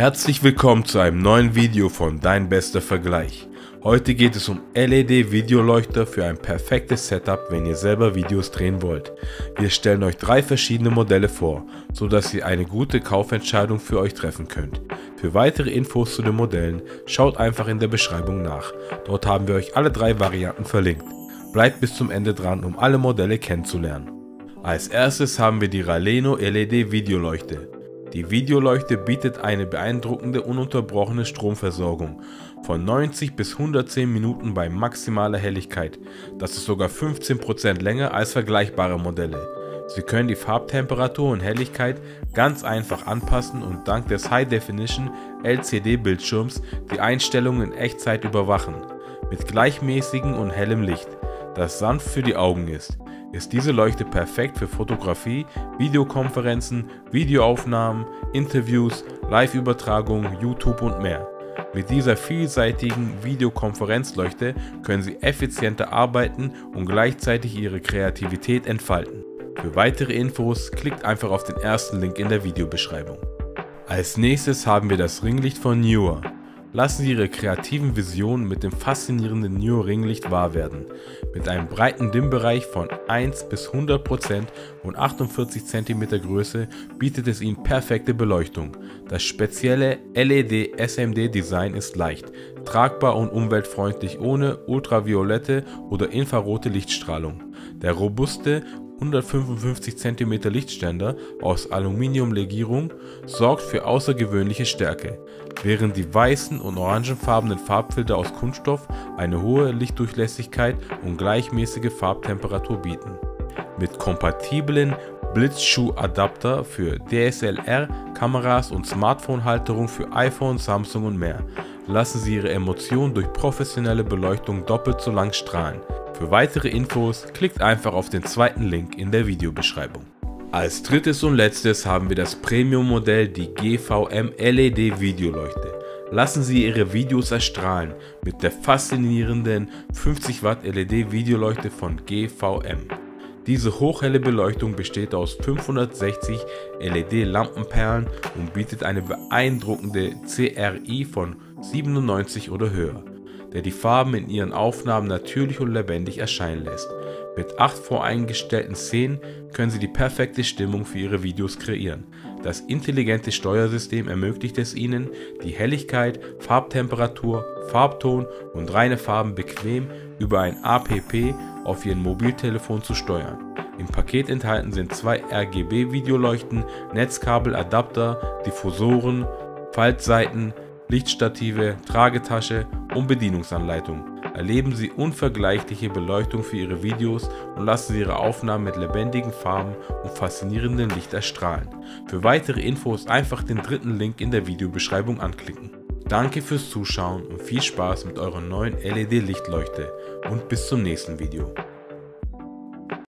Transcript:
Herzlich willkommen zu einem neuen Video von Dein bester Vergleich. Heute geht es um LED-Videoleuchter für ein perfektes Setup, wenn ihr selber Videos drehen wollt. Wir stellen euch drei verschiedene Modelle vor, so dass ihr eine gute Kaufentscheidung für euch treffen könnt. Für weitere Infos zu den Modellen schaut einfach in der Beschreibung nach. Dort haben wir euch alle drei Varianten verlinkt. Bleibt bis zum Ende dran, um alle Modelle kennenzulernen. Als erstes haben wir die Raleno LED Videoleuchte. Die Videoleuchte bietet eine beeindruckende ununterbrochene Stromversorgung von 90 bis 110 Minuten bei maximaler Helligkeit. Das ist sogar 15% länger als vergleichbare Modelle. Sie können die Farbtemperatur und Helligkeit ganz einfach anpassen und dank des High Definition LCD Bildschirms die Einstellungen in Echtzeit überwachen, mit gleichmäßigem und hellem Licht, das sanft für die Augen ist ist diese Leuchte perfekt für Fotografie, Videokonferenzen, Videoaufnahmen, Interviews, Live-Übertragungen, YouTube und mehr. Mit dieser vielseitigen Videokonferenzleuchte können Sie effizienter arbeiten und gleichzeitig Ihre Kreativität entfalten. Für weitere Infos klickt einfach auf den ersten Link in der Videobeschreibung. Als nächstes haben wir das Ringlicht von Newer. Lassen Sie Ihre kreativen Visionen mit dem faszinierenden Neo Ringlicht wahr werden. Mit einem breiten Dimmbereich von 1 bis 100% und 48 cm Größe bietet es Ihnen perfekte Beleuchtung. Das spezielle LED SMD Design ist leicht, tragbar und umweltfreundlich ohne ultraviolette oder infrarote Lichtstrahlung. Der robuste 155 cm Lichtständer aus Aluminiumlegierung sorgt für außergewöhnliche Stärke, während die weißen und orangenfarbenen Farbfilter aus Kunststoff eine hohe Lichtdurchlässigkeit und gleichmäßige Farbtemperatur bieten. Mit kompatiblen Blitzschuhadapter für DSLR-Kameras und Smartphone-Halterung für iPhone, Samsung und mehr lassen Sie Ihre Emotionen durch professionelle Beleuchtung doppelt so lang strahlen. Für weitere Infos klickt einfach auf den zweiten Link in der Videobeschreibung. Als drittes und letztes haben wir das Premium-Modell, die GVM LED Videoleuchte. Lassen Sie Ihre Videos erstrahlen mit der faszinierenden 50 Watt LED Videoleuchte von GVM. Diese hochhelle Beleuchtung besteht aus 560 LED-Lampenperlen und bietet eine beeindruckende CRI von 97 oder höher der die Farben in ihren Aufnahmen natürlich und lebendig erscheinen lässt. Mit acht voreingestellten Szenen können Sie die perfekte Stimmung für Ihre Videos kreieren. Das intelligente Steuersystem ermöglicht es Ihnen, die Helligkeit, Farbtemperatur, Farbton und reine Farben bequem über ein APP auf Ihrem Mobiltelefon zu steuern. Im Paket enthalten sind zwei RGB-Videoleuchten, Netzkabel, Adapter, Diffusoren, Faltseiten, Lichtstative, Tragetasche und Bedienungsanleitung. Erleben Sie unvergleichliche Beleuchtung für Ihre Videos und lassen Sie Ihre Aufnahmen mit lebendigen Farben und faszinierendem Licht erstrahlen. Für weitere Infos einfach den dritten Link in der Videobeschreibung anklicken. Danke fürs Zuschauen und viel Spaß mit eurer neuen LED-Lichtleuchte und bis zum nächsten Video.